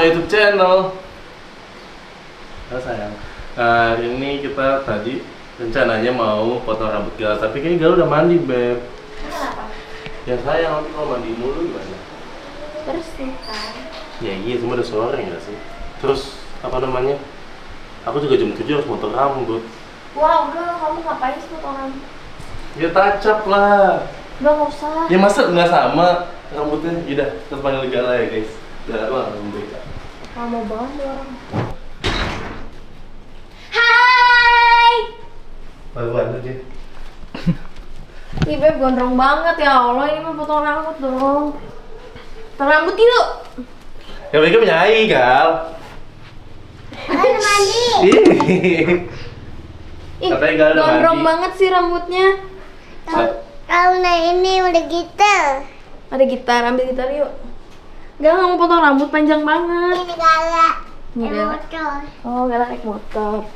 my YouTube channel. Halo sayang. Nah, ini kita tadi rencananya mau potong rambut Gal, tapi kayaknya Gal udah mandi, Beb. Kenapa? Ya sayang, nanti kalau mandi mulu gimana? Terus kan. Ya iya, cuma udah sore nggak sih? Terus, apa namanya? Aku juga jam 7 harus potong rambut. Wah udah kamu ngapain sih potong rambut? Ya tacap lah. Udah nggak usah. Ya masa nggak sama rambutnya? Yaudah, kita panggil Gala ya guys. Doang rambut BK. Lama banget orang. Hai. Baru dia. Ih beb gondrong banget ya Allah ini mau potong rambut dong. Potong rambut yuk. Ya punya Ai, Gal. Ayo mandi. Ih. Udah gondrong mandi. banget sih rambutnya. Kalau ini udah gitu. Ada gitar, ambil gitar yuk. Gak nggak mau potong rambut panjang banget. Ini galak. Ini galak. Oh gak naik motor.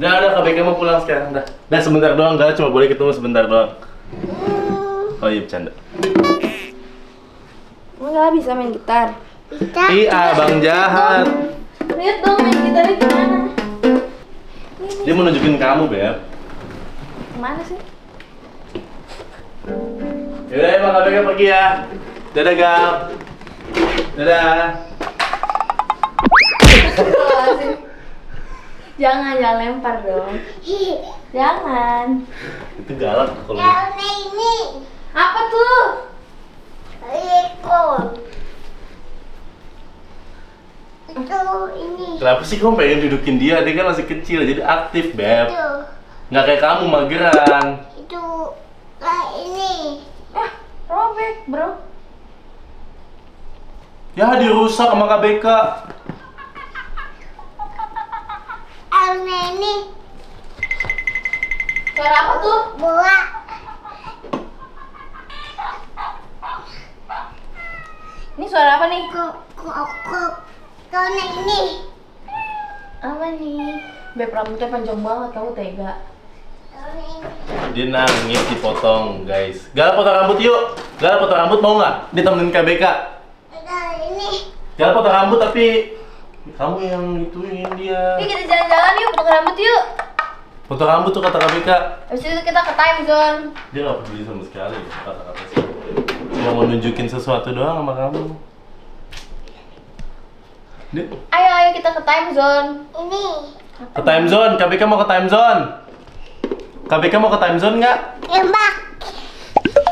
Udah, udah, Kak mau pulang sekarang, dah. Dah sebentar doang, Gal cuma boleh ketemu sebentar doang. Hmm, Oh iya, bercanda. Enggak bisa main gitar. Bisa. Ih, abang jahat. Lihat dong main gitarnya gimana. Dia mau nunjukin kamu, Beb. Ke mana sih? Yaudah, emang Kak BK pergi ya. Dadah, Gal. Dadah. jangan, jangan lempar dong. Jangan. Itu galak kalau Kalau nah ini Apa tuh? ekor. Itu ini. Kenapa sih kamu pengen dudukin dia? Dia kan masih kecil, jadi aktif, Beb. Itu. Nggak kayak kamu, mageran. Itu. Nah ini. Ah, robek, bro. Ya, dirusak sama KBK. Nah ini Suara apa tuh? bola. Ini suara apa nih? Kok kok kok. Nah ini. Apa nih? Beb rambutnya panjang banget, kamu tega. Dia nangis dipotong, guys. Gal potong rambut yuk. Gal potong rambut mau nggak? Ditemenin KBK. Gal potong rambut tapi kamu yang ituin dia. Yuk kita jalan-jalan yuk, potong rambut yuk. Potong rambut tuh kata KBK. Habis itu kita ke time zone. Dia nggak peduli sama sekali kata-kata sih. Cuma mau nunjukin sesuatu doang sama kamu. Dia Ayo, ayo kita ke time zone. Ini. ke time zone. KBK mau ke time zone. KBK mau ke time zone nggak? Tembak.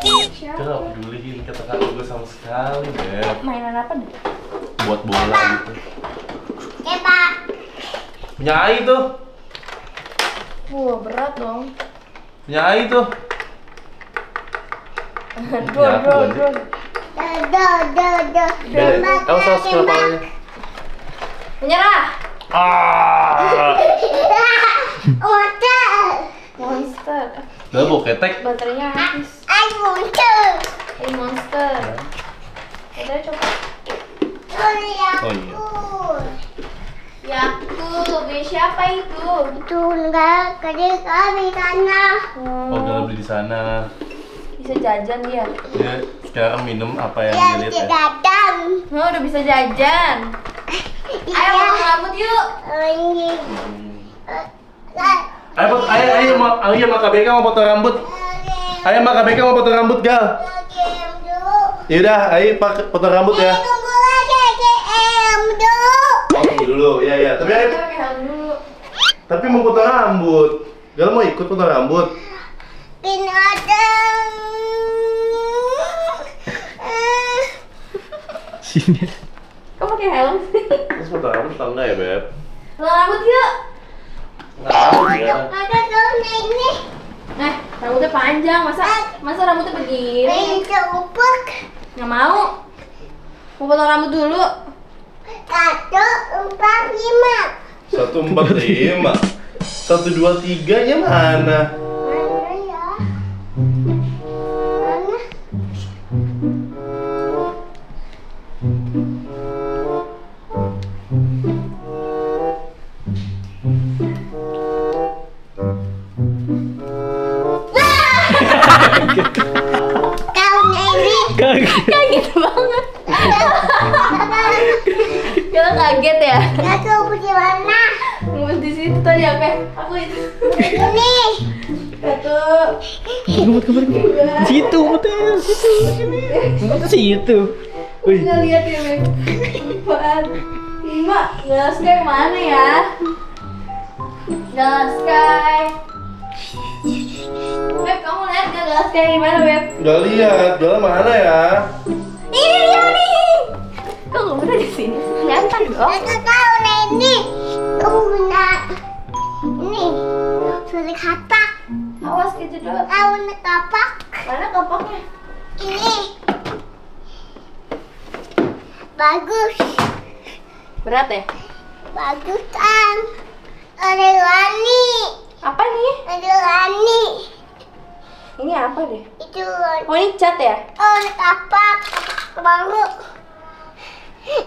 Dia nggak peduli kata-kata gue sama sekali, Beb. Mainan apa deh? Buat bola gitu. Tembak. Punya Ai tuh. Wah, berat dong. Punya Ai tuh. Aja. drone. Do do do. Tembak. Elsa kepalanya. Menyerah. Ah. Monster. Monster. Gak mau ketek. Baterainya habis. Ay monster. Hey monster. Baterai coba. Oh, iya. Ya, siapa itu? Itu enggak kerja kami sana. Oh, gak beli di sana. Bisa jajan dia. Dia sekarang minum apa yang Dia dia lihat bisa ya. datang. Oh, udah bisa jajan. Ayo potong rambut yuk. Ini. Ayo, ayo, ayo, ma, ayo, ma KBK mau potong rambut. Ayo, ma KBK mau potong rambut, Gal. Yaudah, ayo pak potong rambut ya. Tunggu lagi KM dulu. Oh, tunggu dulu, ya ya. Tapi pakai dulu. tapi mau potong rambut. Gal mau ikut potong rambut. Binatang. Sini. Kok pakai helm sih? Terus potong rambut atau enggak ya, Beb? Potong rambut yuk. Nggak tahu ya. Ada daun ini. Eh, rambutnya panjang. Masa masa rambutnya begini? Ini ceupek. Nggak mau. Mau potong rambut dulu. Satu empat lima. Satu empat lima. Satu dua tiganya mana? Mana Ngumpet, ngumpet, ngumpet. Situ, ngumpetnya. Situ, sini. Ngumpetnya situ. Wih. Nggak lihat ya, Beb. Empat. Lima. Gas Sky mana ya? Gas Sky. Beb, kamu lihat gak Gas Sky di mana, Beb? Gak lihat, Gala mana ya? Ini dia nih. Kok nggak pernah di sini? Kelihatan dong. Awas kejedot. Tahu nak kapak. Mana kopaknya? Ini. Bagus. Berat ya? Bagus kan. Ada Rani. Apa nih? Ada Rani. Ini apa deh? Itu Rani. Oh ini cat ya? Oh, nak kapak. Baru.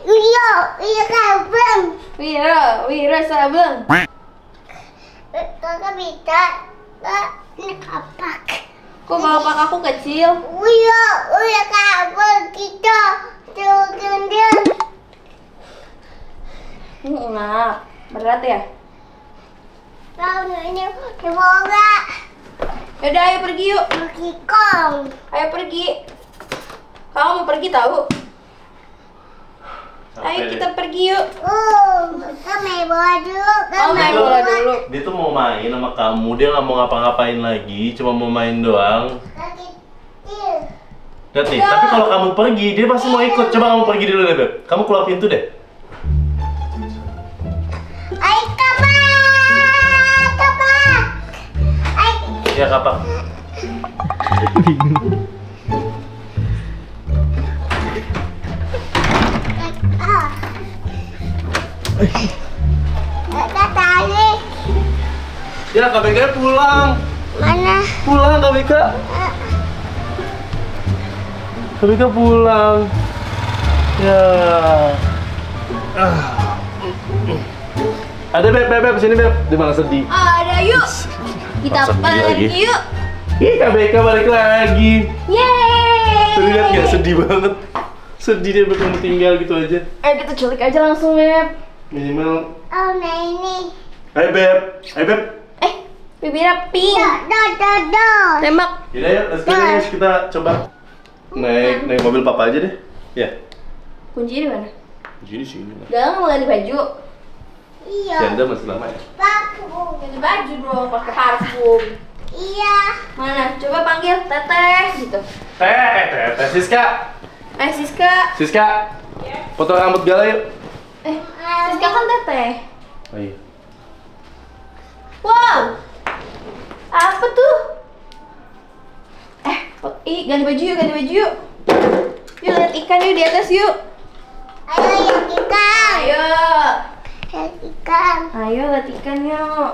Iya, iya kabel. Wira, Wira Sabeng. Kakak bisa. Kak, ini kapak. Kok bapak aku kecil? Iya, iya kabel kita. Turun dia. Enggak, berat ya? Tahu ini semoga Yaudah ayo pergi yuk. pergi kong. Ayo pergi. Kamu mau pergi tahu? Ayo kita pergi yuk. Oh, kita main bola dulu. Kita Oh, main bola dulu. Dia tuh mau main sama kamu, dia nggak mau ngapa-ngapain lagi, cuma mau main doang. Lihat nih, tapi kalau kamu pergi, dia pasti mau ikut. Coba kamu pergi dulu deh, Beb. Kamu keluar pintu deh. Ayo kapak, kapak. Ayo. Ya, kapak. Tali. Ya, KBK pulang. Mana? Pulang, KBK. KBK pulang. Ya. Ah. Ada Beb, Beb, Beb, sini Beb. Dia malah sedih. Ada yuk. Kita pergi yuk. Ih, KBK balik lagi. Yeay. Tuh lihat gak sedih banget. Sedih dia bertemu tinggal gitu aja. Ayo kita culik aja langsung, Beb. Minimal. Oh, nah ini. Ayo Beb, ayo Beb. Eh, bibirnya pink. Do, do, do, do. Tembak. Yaudah yuk, let's go guys. Kita coba naik naik mobil papa aja deh. Ya. Kunci di mana? Jadi sini lah. Galang mau ganti baju. Iya. Janda masih lama ya. Bagus. Ganti baju dong, pakai parfum. Iya. Mana? Coba panggil Teteh gitu. Eh, teh, teh, Siska. Eh, Siska. Siska. Potong rambut Gala yuk. Eh, Siska kan Teteh. Oh iya. Wow. Apa tuh? Eh, ih, ganti baju yuk, ganti baju yuk. Yuk lihat ikan yuk di atas yuk. Ayo yang ikan. Ayo. Yang ikan. Ayo lihat ikan yuk.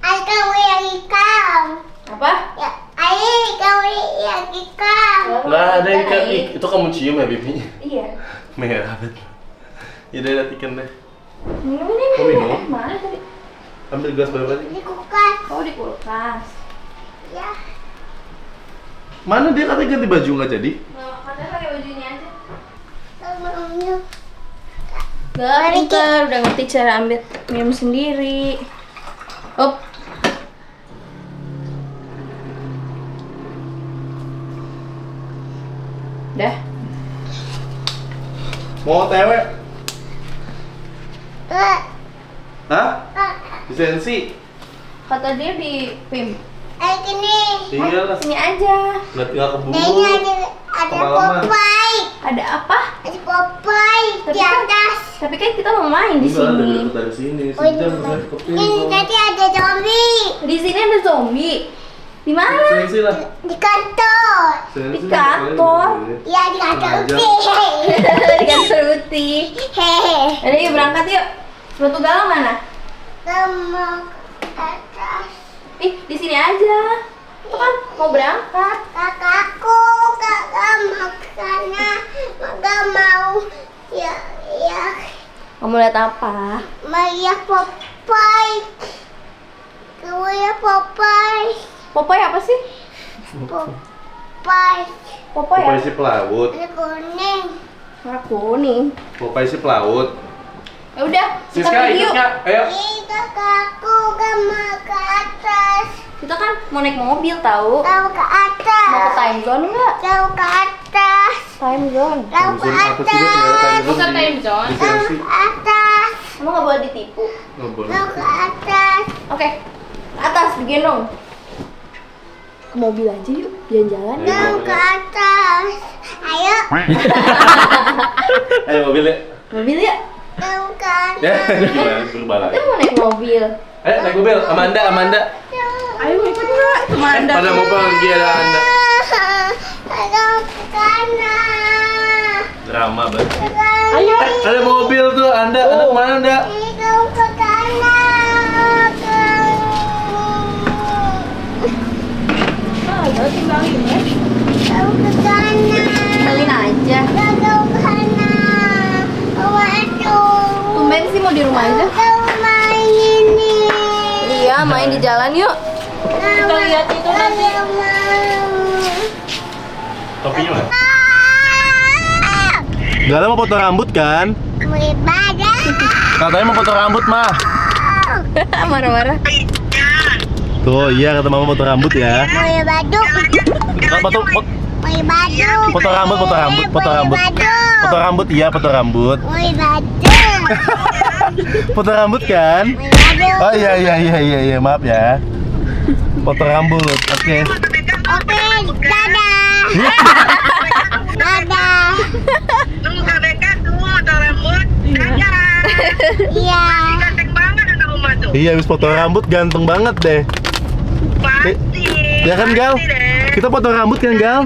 Ayo kamu yang ikan. Apa? Ya, ayo kamu yang ikan. Nggak ada ikan. Ih, itu kamu cium ya pipinya. Iya. Merah banget. Yaudah lihat ikan deh. Minum ini. Mau minum? Mana tadi? Ambil gelas baru lagi. Di kulkas. Oh, di kulkas. Ya. Mana dia katanya ganti baju nggak jadi? Nggak, katanya pakai baju ini aja. Kamu Gak udah ngerti cara ambil minum sendiri. Dah. Mau tewe? Eh, Hah? eh, Lisensi? Kata dia di PIM. ayo sini. Iya lah. Sini aja. Nggak tinggal keburu. Nah, ini ada ada Kemalaman. Popeye. Ada apa? Ada Popeye Tapi di kan- atas. Tapi kan kita mau main di Enggak ada sini. deket dari sini. Oh, ini, Sejam saya ke ini tadi ada zombie Di sini ada zombie. Di mana? Lisensi lah. di kantor. Di kantor. Ya di kantor Aja. Hehehe. di kantor Uti. Hehehe. Ada yuk berangkat yuk. Sepatu galang mana? Kamu atas. Ih, di sini aja. Itu kan mau berangkat. Kakakku, kakak mau sana. Kakak mau ya ya Kamu lihat apa? mau ya Popeye. Kamu ya Popeye. Popeye apa sih? Popeye. Popeye ya? si pelaut. Ada kuning. Warna kuning. Popeye si pelaut. Ya udah, kita Siska pergi yuk. Ayo. Ini kakakku gama ke atas. Kita kan mau naik mobil tahu. Kau ke atas. Mau ke time zone nggak? Kau ke atas. Time zone. Kau ke zone Bukan di- time zone. Chelsea. ke atas. Emang nggak boleh ditipu. Nggak boleh. Kau ke atas. Oke, ke atas digendong. Ke mobil aja yuk, jalan-jalan. Ayo. Kau ke atas. Ayo. Ayo mobil ya. Mobil ya? Kau ke Ya, atas. gimana? Suruh balik. Kita mau naik mobil. Ayo naik mobil. Amanda, Amanda. Ayo ikut nggak? Ke mana? Pada mau pergi ada Anda. Drama banget. Ayo. Eh, ada mobil tuh. Anda, Anda ke mana Anda? Udah tinggalin ya. Kau ke kanan. Tinggalin aja. Kau ke kanan. Waduh. Tumben sih mau di rumah aja. Kau main ini. Iya, main di jalan yuk. Kita lihat itu nanti. Topinya mana? Gala mau potong rambut kan? Mau ibadah. Katanya mau potong rambut mah. Marah-marah. Tuh iya kata mama potong rambut ya. Mau ibadah. Potong, potong, Mau ibadah. potong rambut, potong rambut, potong rambut. Potong rambut iya, potong rambut. Mau ibadah. Potong rambut kan? Oh iya iya iya iya iya maaf ya. Potong rambut. Oke. Oke, dadah. Dadah. Nunggu KBK tuh motor rambut. Dadah. Iya. Ganteng banget anak rumah tuh. Iya habis potong rambut ganteng banget deh. Ya kan Gal? Kita potong rambut kan Gal?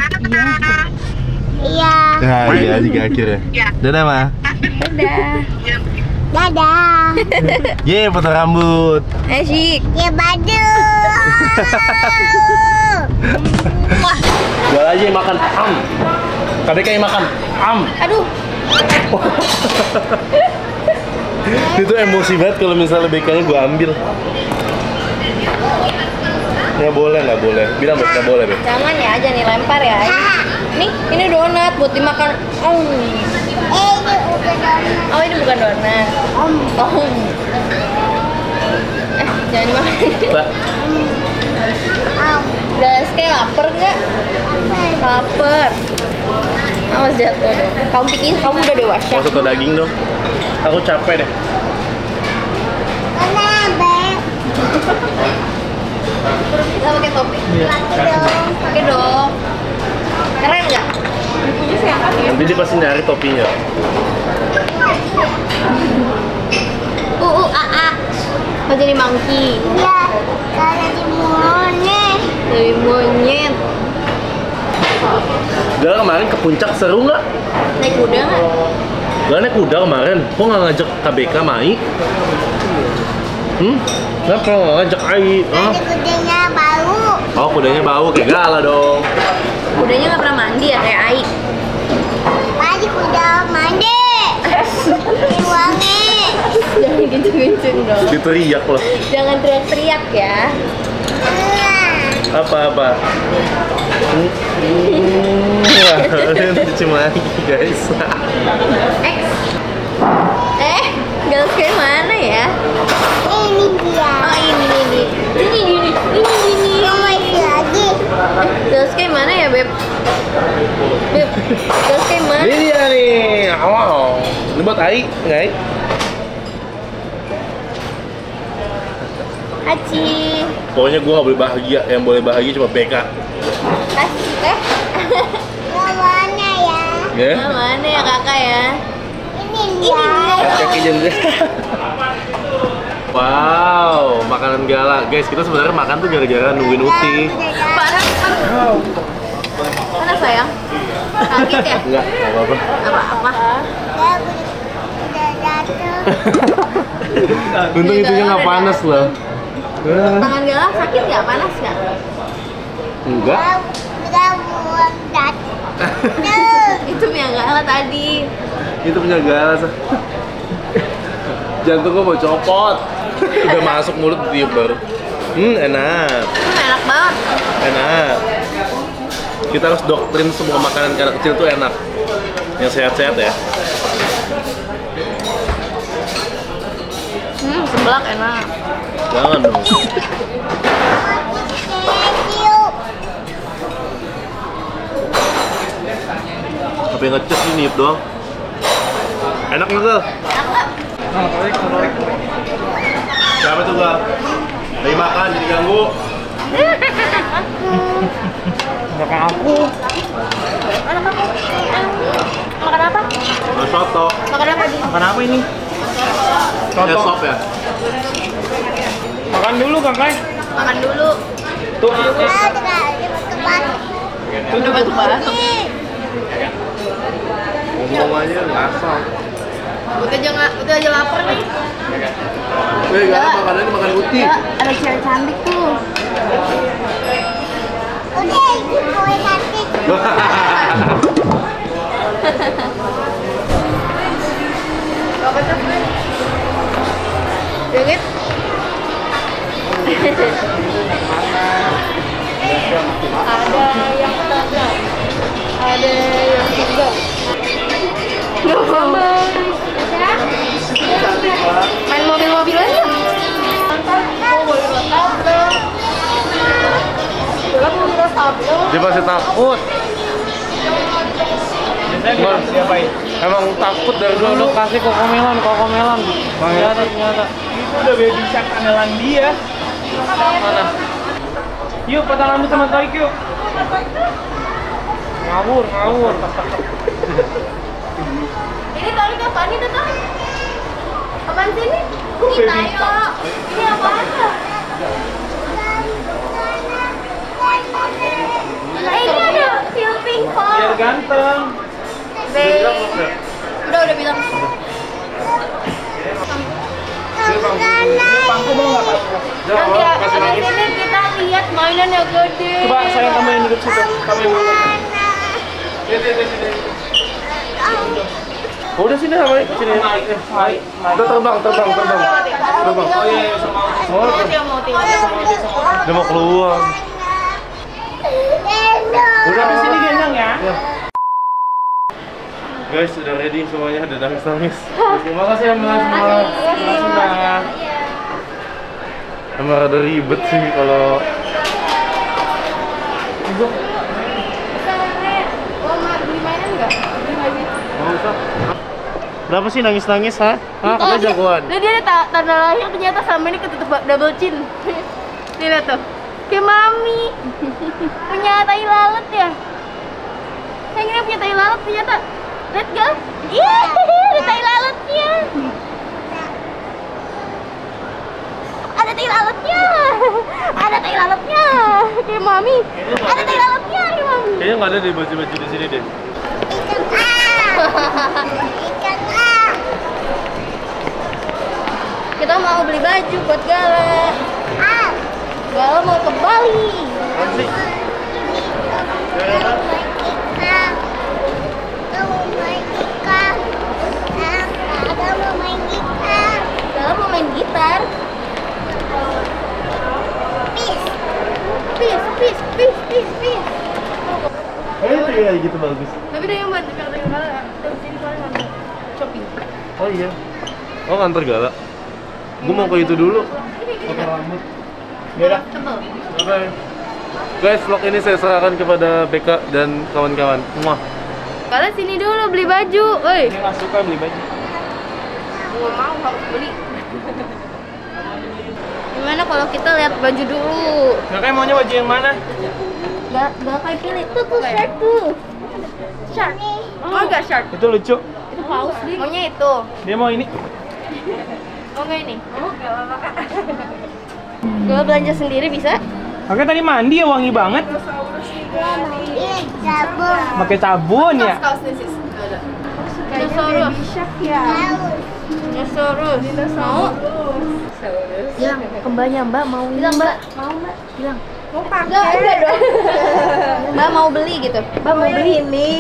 Iya. Nah iya juga akhirnya. Ya. Dadah mah. Dadah. Ya. Dadah. Ye potong rambut. Asyik. Ya badu. Gal aja yang makan am. KBK yang makan am. Aduh. Itu emosi banget kalau misalnya BK-nya gue ambil. Nggak boleh, nggak boleh. Bilang Beb, nggak boleh, Beb. Jangan ya, jangan dilempar ya. Nih, ini donat buat dimakan. Oh, Eh, ini udah donat. oh ini bukan donat. Om. Oh. Eh, jangan dimakan. Mbak, Om. Guys, kayak lapar nggak? Lapar. Awas jatuh dong. Kamu pikir kamu udah dewasa? mau soto daging dong. Aku capek deh. Mana, Kita pakai topi. Lagi dong. Pakai dong. Keren nggak? Ini siapa ya? Nanti dia pasti nyari topinya. Uh, uh, a, a. Mau jadi monkey. Iya. Kalau di monyet. Jadi monyet. Gala kemarin ke puncak seru nggak? Naik kuda nggak? Gala naik kuda kemarin. Kok nggak ngajak KBK Mai? Hmm? Kenapa nggak ngajak Ai? Hah? Kudanya bau. Oh kudanya bau kayak Gala dong. Kudanya nggak pernah mandi ya kayak Ai. Tadi kuda mandi. Di wangi. Jangan gitu-gitu dong. Diteriak loh. Jangan teriak-teriak ya. Apa-apa? Hmm. Wah, cuma lagi guys. X. Eh, girls kayak mana ya? Ini dia. Ini ini ini ini ini ini. Masih lagi. Eh, girls kayak mana ya beb? Beb, girls kayak mana? Ini dia nih. Wow. Ini buat Ai, nggak Ai? Aci. Pokoknya gue nggak boleh bahagia. Yang boleh bahagia cuma BK. Aci eh. Yang mana ya? Ya? Mana ya kakak ya? Ini dia. Kaki jendela. Wow, makanan gala. Guys, kita sebenarnya makan tuh gara-gara nungguin Uti. Panas. Panas sayang. Sakit ya? Enggak, enggak apa-apa. Apa-apa? Untung itunya nggak panas loh. Tangan galak sakit nggak? Panas nggak? Enggak. Itu yang galak tadi. Itu punya gala. Sa. Jantung gua mau copot. Udah masuk mulut tiup baru. Hmm, enak. Hmm, enak banget. Enak. Kita harus doktrin semua makanan anak kecil tuh enak. Yang sehat-sehat ya. Hmm, seblak enak. Jangan dong. Thank you. Tapi ngecek ini doang. Enak nggak Gal? Siapa tuh Gal? Lagi makan jadi ganggu. Makan aku. Makan apa? Nah, soto. Makan apa? Makan apa ini? Ya sop ya. Makan dulu kakak. Makan dulu. Tuh, tuh, tuh, tuh. Nih. Ngomong aja ngasal. Udah aja nggak, udah aja lapar nih. Eh, gak ada makanannya makan uti. Ya, ada cewek cantik tuh. Udah, itu kue cantik. Dia masih takut. Emang takut dari Dulu kasih kokomelan, kokomelan. Ternyata, ternyata. Itu udah baby shark andalan dia. Mana? Yuk, potong rambut sama Toik yuk. Ngawur, ngawur. Ini tadi apaan itu tuh? Apaan sih ini? Ini tayo. Ini apaan tuh? Nah, ini ada feel ganteng. Babe. Udah, udah bilang. Pangku mau nggak? Nanti sini kita lihat mainan yang gede. Coba saya kamu yang duduk situ. Kamu yang duduk. Sini, sini, sini. Oh, udah sini sama sini. Udah terbang, terbang, terbang. Terbang. Oh iya, sama Mau tinggal, mau tinggal. dia mau keluar. Udah Di sini gendong ya. Guys, sudah ready semuanya, udah nangis-nangis. Terima kasih ya, Mas. Mas. Makasih, Mbak. Emang rada ribet sih kalau usah. Berapa sih nangis-nangis, ha? Hah, katanya jagoan. Dia dia ada ta- tanda lahir ternyata sama ini ketutup double chin. Nih lihat tuh. Kayak mami. punya tai lalat ya. Yang ini punya tai lalat ternyata. Lihat gak? Iya, ada tai lalatnya. Ada tai lalatnya. Ada tai lalatnya. Kayak mami. Ada tai lalatnya kayak mami. Kayaknya nggak ada deh baju-baju di sini deh. Ikan ah. Kita mau beli baju buat Gala. Ah. Gala mau ke Bali. Sih? Kayak gitu bagus. Tapi dia yang buat kata yang Gala. Terus soalnya shopping. Oh iya. Oh nganter gala. Gue mau ke itu dulu. Potong rambut. Yaudah. Tebel. Bye. Guys, vlog ini saya serahkan kepada BK dan kawan-kawan. Muah. Gala sini dulu beli baju. Woi, Dia nggak suka beli baju. gua mau harus beli. Gimana kalau kita lihat baju dulu? Kakak maunya baju yang mana? Gak, gak kayak pilih tuh tuh shirt tuh. Gak shirt? Itu lucu. Itu paus deh. Maunya itu. Dia mau ini. Mau ini? Gue belanja sendiri bisa? Kakak tadi mandi ya wangi banget. Iya, sabun. Pakai sabun ya. Nih. Ada. Dinosaurus. Dinosaurus. Mau? Bilang, kembanya mbak mau Bilang mbak, mau mbak Bilang Mau pakai? Enggak, enggak dong Mbak mau beli gitu Mbak mau beli ini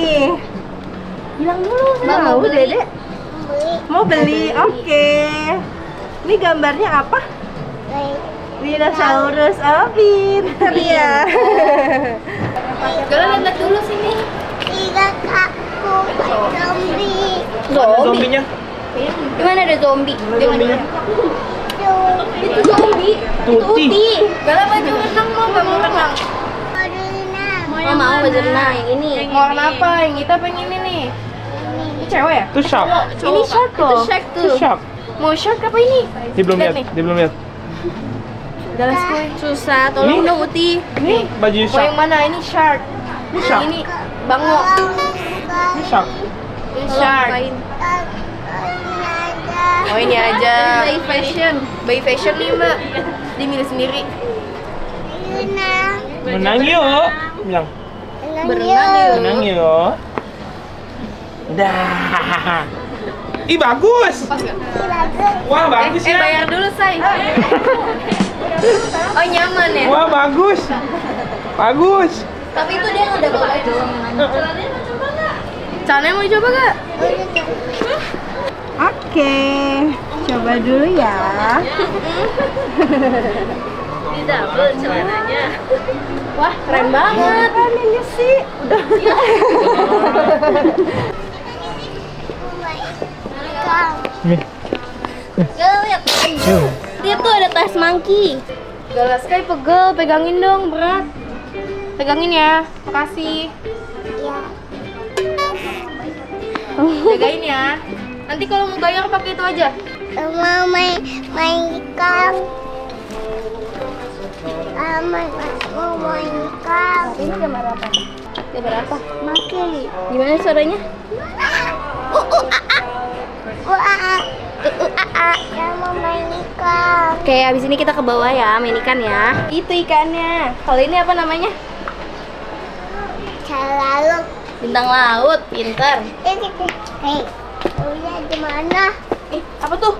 Bilang dulu Mbak mau beli Beli. Mau beli? Oke. Ini gambarnya apa? Dinosaurus. Oh, pintar ya. Gala lihat dulu sini Tidak aku. Kamu zombie. zombinya. Gimana ada zombie? Gimana? Itu zombie. Tuti. Gala baju mau mau renang? Oh mau yang ini. Mau warna apa? Yang kita pengen ini nih. Ini cewek ya? Itu shark. Ini shark tuh. Itu shark Itu tuh. shark. Mau shark apa ini? Dia belum Lihat. Dia belum lihat. Gue. Susah, tolong dong Uti. Ini baju Mau yang shark. mana? Ini shark. Ini shark. Ini bango. Ini shark. Ini shark. Oh ini aja. By fashion. By fashion nih mbak. Dia milih sendiri. Menang yuk. Bilang. Berenang yuk. Menang yuk. Dah. Ih bagus. Wah bagus Eh ya. bayar dulu say. oh nyaman ya. Wah bagus. Bagus. Tapi itu dia nggak ada baju. Celananya mau coba gak? Oke, coba dulu ya. Wah keren banget. Kan ini sih udah lihat. Lihat tuh ada tas monkey. Galas kayak pegel, pegangin dong berat. Pegangin ya. Makasih. Jagain ya. Nanti kalau mau bayar pakai itu aja. Mau main main ikan. Mau main. Ini gambar apa? Gambar apa? Maki. Gimana suaranya? Uh uh a a. Uh a a. Uh uh a a. Ya mau main ikan. Oke, abis ini kita ke bawah ya, main ikan ya. Itu ikannya. Kalau ini apa namanya? Selalu. Bintang laut, pinter. Ini hei. Uya di mana? Eh, apa tuh?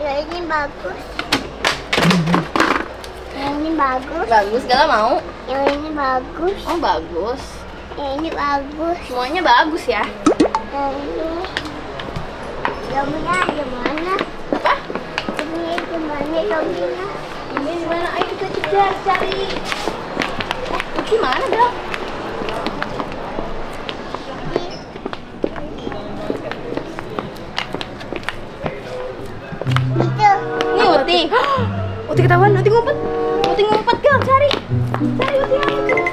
Ya ini bagus. Yang ini bagus. Bagus, Gala mau. Yang ini bagus. Oh, bagus. Yang ini bagus. Semuanya bagus ya. Yang ini. Zombie di mana? Apa? Zombie di mana zombie-nya? Ini di mana? Ayo kita kejar, cari. Eh, Uci mana. Ini Uti. Uti ketahuan, Uti ngumpet. Uti ngumpet, Gal, cari. Cari Uti ngumpet.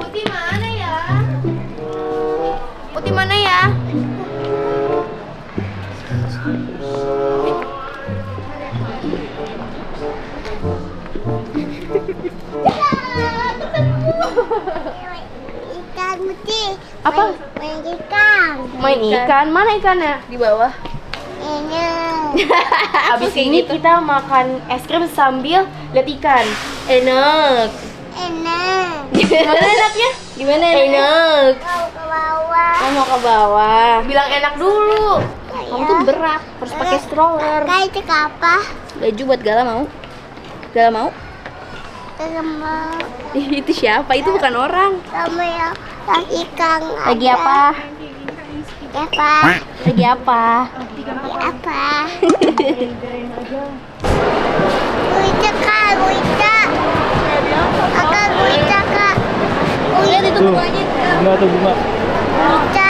Uti mana ya? Uti mana ya? Ikan putih. Apa? Main, main ikan. Main ikan. Mana ikannya? Di bawah. Ini. Abis ini kita makan es krim sambil lihat ikan. Enak. Enak. Gimana enaknya? Gimana enaknya? Enak. Mau ke bawah. Kamu mau ke bawah. Bilang enak dulu. Kamu tuh berat, harus pakai stroller. Kayak itu apa? Baju buat Gala mau? Gala mau? Sama Ih, Itu siapa? Itu bukan orang. sama yang, yang ikan. Lagi apa? Apa? Lagi apa? Lagi apa? Wita kak, Wita. Kakak Wita kak. Lihat itu Tuh. bunganya. Bunga tuh bunga. Wita.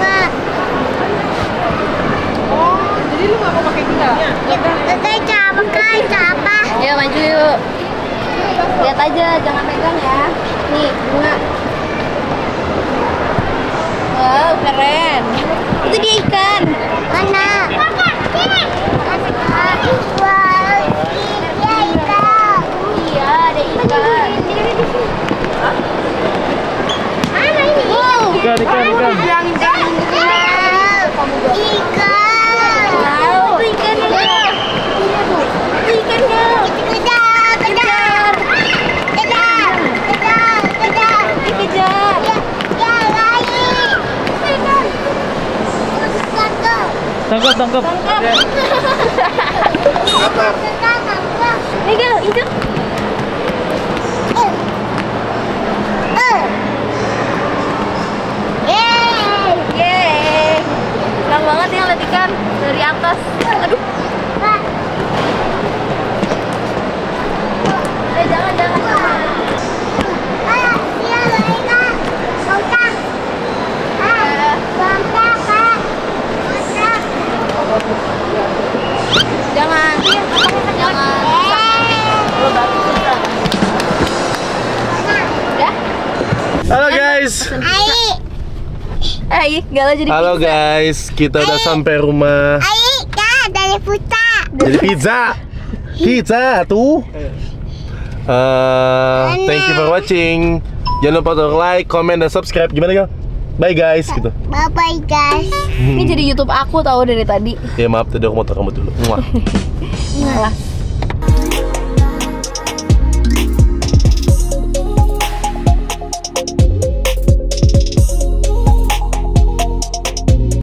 Bunga. Jadi lu nggak mau pakai bunga? Ya, kakak apa kak? Apa? Ayo maju yuk. Lihat aja, jangan pegang ya. Nih, bunga. Wow, keren. Itu dia ikan. Mana? Kakak, sini. Kakak, wah, iya ikan. Iya, ada ikan. Mana ini? Wow. Ikan ikan ikan. Ikan. Ikan. Wow, itu ikannya. Itu ikannya. Kejar, kejar. Kejar, kejar, kejar. Dikejar. Ya, ya, lagi. Ikan. Terus satu. Tangkap tangkap. Nih, Gal, itu. Eh. Eh. Yeay. Yeay. Banget ya ngeliat ikan dari atas. Eh, galau jadi Halo guys, kita udah sampai rumah. Ayo, dari puta. Jadi pizza. Pizza tuh. Eh, thank you for watching. Jangan lupa untuk like, comment, dan subscribe. Gimana gal? Bye guys, gitu. Bye bye guys. Ini jadi YouTube aku tahu dari tadi. Ya maaf tadi aku mau rambut dulu. Muah. Malas.